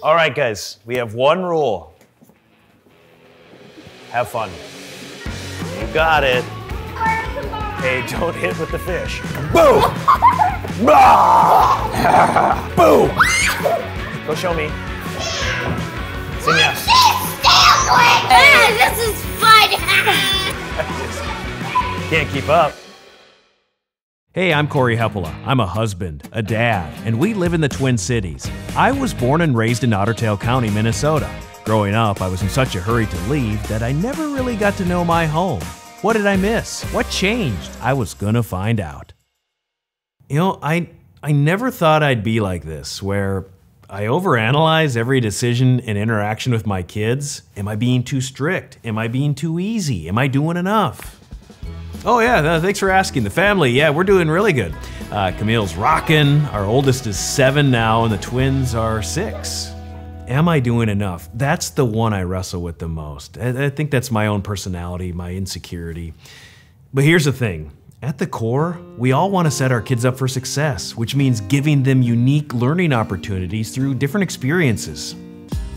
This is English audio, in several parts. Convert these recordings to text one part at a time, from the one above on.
All right, guys, we have one rule. Have fun. You got it. Hey, don't hit with the fish. Boom! Boom! Go show me. Yes. Ah, this is fun. Can't keep up. Hey, I'm Cory Hepola. I'm a husband, a dad, and we live in the Twin Cities. I was born and raised in Otter Tail County, Minnesota. Growing up, I was in such a hurry to leave that I never really got to know my home. What did I miss? What changed? I was gonna find out. You know, I I never thought I'd be like this, where I overanalyze every decision and interaction with my kids. Am I being too strict? Am I being too easy? Am I doing enough? Oh yeah, no, thanks for asking. The family, yeah, we're doing really good. Uh, Camille's rocking. Our oldest is seven now, and the twins are six. Am I doing enough? That's the one I wrestle with the most. I, I think that's my own personality, my insecurity. But here's the thing. At the core, we all want to set our kids up for success, which means giving them unique learning opportunities through different experiences.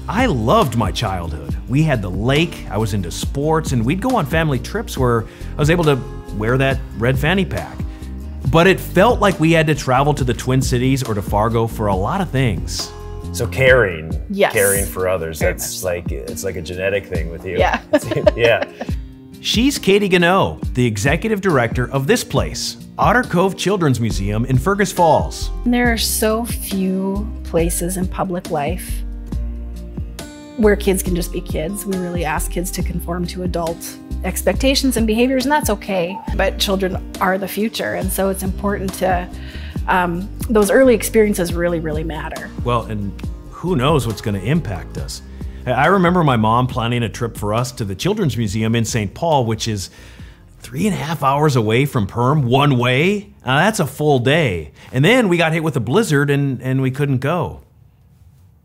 I loved my childhood. We had the lake, I was into sports, and we'd go on family trips where I was able to wear that red fanny pack. But it felt like we had to travel to the Twin Cities or to Fargo for a lot of things. So caring, Yes. caring for others. Very that's much like it's like a genetic thing with you. Yeah. yeah. She's Katie Ganoe, the executive director of this place, Otter Cove Children's Museum in Fergus Falls. There are so few places in public life where kids can just be kids. We really ask kids to conform to adult expectations and behaviors, and that's okay. But children are the future, and so it's important to, um, those early experiences really, really matter. Well, and who knows what's going to impact us. I- remember my mom planning a trip for us to the Children's Museum in St. Paul, which is three and a half hours away from Perham one way. Uh, that's a full day. And then we got hit with a blizzard and, and we couldn't go.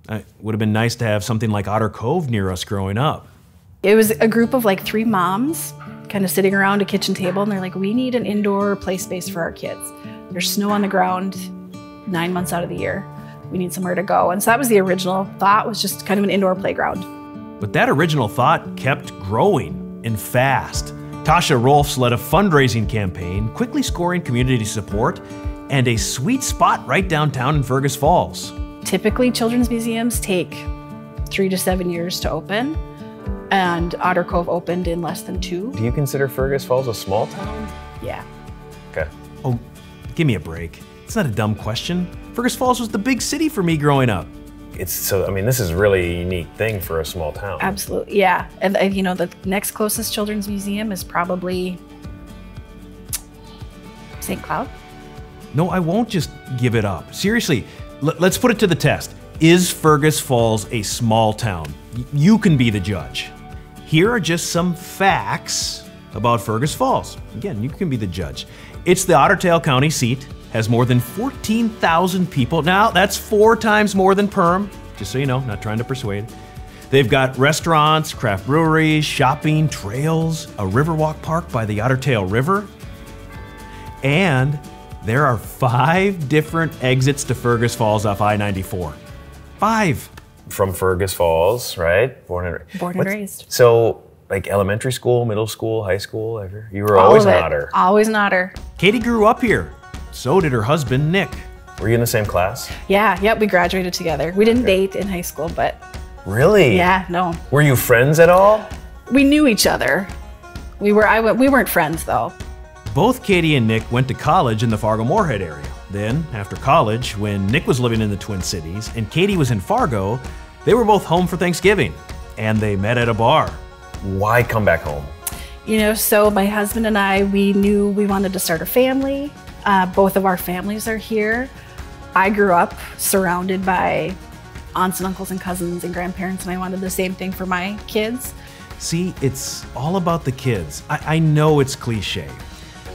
It would have been nice to have something like Otter Cove near us growing up. It was a group of like three moms kind of sitting around a kitchen table, and they're like, We need an indoor play space for our kids. There's snow on the ground nine months out of the year. We need somewhere to go. And so that was the original thought, was just kind of an indoor playground. But that original thought kept growing and fast. Tasha Rolfs led a fundraising campaign, quickly scoring community support and a sweet spot right downtown in Fergus Falls. Typically, children's museums take three to seven years to open, and Otter Cove opened in less than two. Do you consider Fergus Falls a small town? Yeah. Okay. Oh, give me a break. It's not a dumb question. Fergus Falls was the big city for me growing up. It's so. I mean, this is really a unique thing for a small town. Absolutely, yeah. And uh, you know, the next closest children's museum is probably St. Cloud. No, I won't just give it up. Seriously, l- let's put it to the test. Is Fergus Falls a small town? You can be the judge. Here are just some facts about Fergus Falls. Again, you can be the judge. It's the Otter Tail County seat, has more than 14,000 people. Now, that's four times more than Perham, just so you know, not trying to persuade. They've got restaurants, craft breweries, shopping, trails, a riverwalk park by the Otter Tail River, and there are five different exits to Fergus Falls off I 94. Five. From Fergus Falls, right? Born and Born and What's- raised. So, like elementary school, middle school, high school, ever? You were All always of an it. otter. Always an otter. Katie grew up here. So did her husband, Nick. Were you in the same class? Yeah, yep, we graduated together. We didn't date in high school, but Really? yeah, no. Were you friends at all? We knew each other. We were I w- we weren't friends though. Both Katie and Nick went to college in the Fargo Moorhead area. Then, after college, when Nick was living in the Twin Cities and Katie was in Fargo, they were both home for Thanksgiving. And they met at a bar. Why come back home? You know, so my husband and I, we knew we wanted to start a family. Uh, both of our families are here. I grew up surrounded by aunts and uncles and cousins and grandparents, and I wanted the same thing for my kids. See, it's all about the kids. I, I know it's cliche,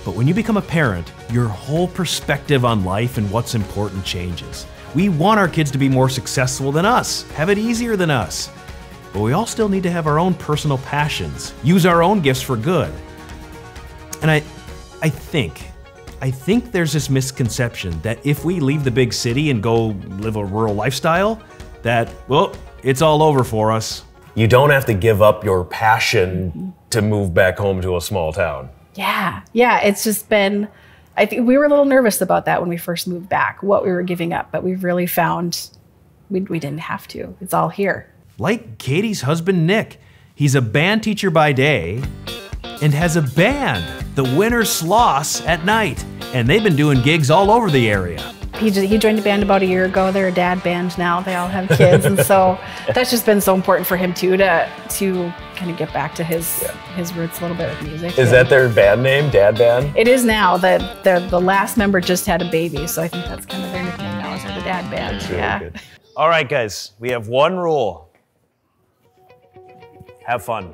but when you become a parent, your whole perspective on life and what's important changes. We want our kids to be more successful than us, have it easier than us. But we all still need to have our own personal passions, use our own gifts for good. And I I think I think there's this misconception that if we leave the big city and go live a rural lifestyle, that, well, it's all over for us. You don't have to give up your passion to move back home to a small town. Yeah, yeah. It's just been. I think we were a little nervous about that when we first moved back, what we were giving up, but we've really found we, we didn't have to. It's all here. Like Katie's husband, Nick. He's a band teacher by day and has a band, the Winter Sloss, at night. And they've been doing gigs all over the area. He, just, he joined a band about a year ago. They're a dad band now. They all have kids, and so that's just been so important for him too to to kind of get back to his his roots a little bit with music. Is that their band name, Dad Band? It is now. The, the the last member just had a baby, so I think that's kind of their nickname now. Is the dad band? Really yeah. good. All right, guys, we have one rule have fun.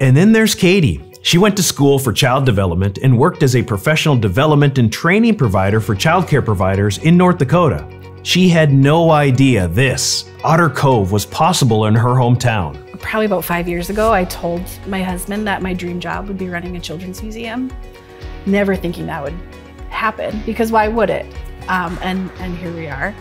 And then there's Katie. She went to school for child development and worked as a professional development and training provider for childcare providers in North Dakota. She had no idea this, Otter Cove, was possible in her hometown. Probably about five years ago, I told my husband that my dream job would be running a children's museum. Never thinking that would happen because why would it? Um, and and here we are.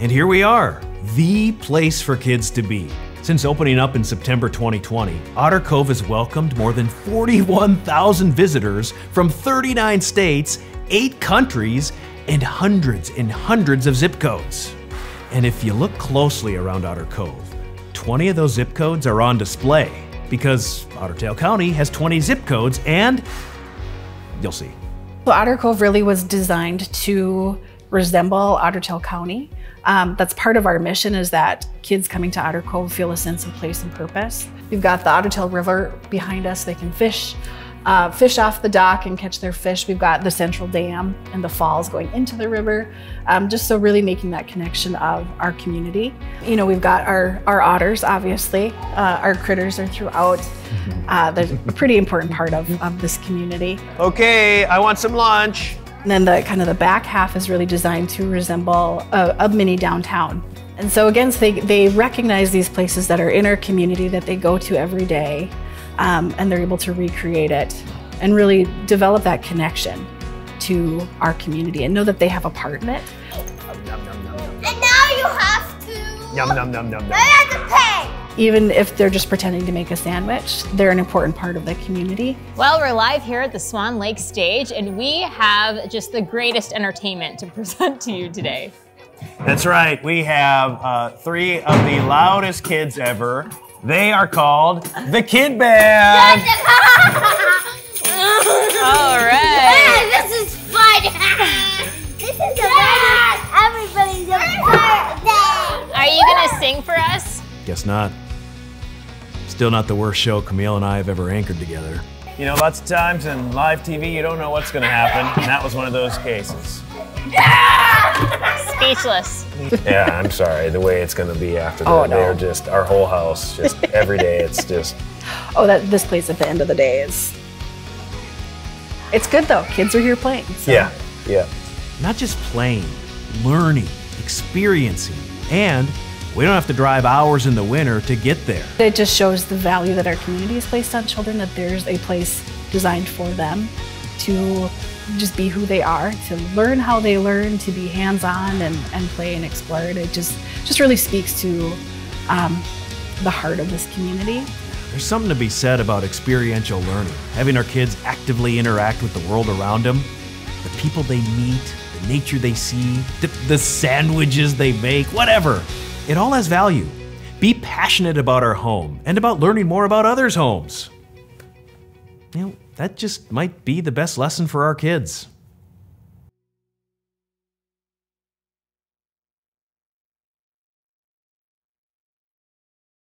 And here we are, the place for kids to be. Since opening up in September 2020, Otter Cove has welcomed more than 41,000 visitors from 39 states, 8 countries, and hundreds and hundreds of zip codes. And if you look closely around Otter Cove, 20 of those zip codes are on display because Ottertail County has 20 zip codes and you'll see. So Otter Cove really was designed to resemble Ottertail County. Um, that's part of our mission is that kids coming to Otter Cove feel a sense of place and purpose. We've got the Ottertail River behind us. They can fish, uh, fish off the dock and catch their fish. We've got the Central Dam and the falls going into the river, um, just so really making that connection of our community. You know, we've got our, our otters, obviously. Uh, our critters are throughout. Uh, they're a pretty important part of, of this community. Okay, I want some lunch. And then the kind of the back half is really designed to resemble a, a mini downtown. And so again, so they, they recognize these places that are in our community that they go to every day, um, and they're able to recreate it and really develop that connection to our community and know that they have a part in it. And now you have to. Yum, yum, yum, yum, yum. I have to pay. Even if they're just pretending to make a sandwich, they're an important part of the community. Well, we're live here at the Swan Lake stage, and we have just the greatest entertainment to present to you today. That's right. We have uh, three of the loudest kids ever. They are called the Kid Band. Guess not. Still not the worst show Camille and I have ever anchored together. You know, lots of times in live TV, you don't know what's going to happen, and that was one of those cases. Speechless. Yeah, I'm sorry. The way it's going to be after oh, that, Oh, no. they're just our whole house. Just every day, it's just Oh, that this place at the end of the day is. It's good though. Kids are here playing. so- yeah, yeah. Not just playing, learning, experiencing, and we don't have to drive hours in the winter to get there. It just shows the value that our community has placed on children, that there's a place designed for them to just be who they are, to learn how they learn, to be hands-on and, and play and explore it. It just just really speaks to um, the heart of this community. There's something to be said about experiential learning, having our kids actively interact with the world around them, the people they meet, the nature they see, the, the sandwiches they make, whatever. It all has value. Be passionate about our home and about learning more about others' homes. You know, that just might be the best lesson for our kids.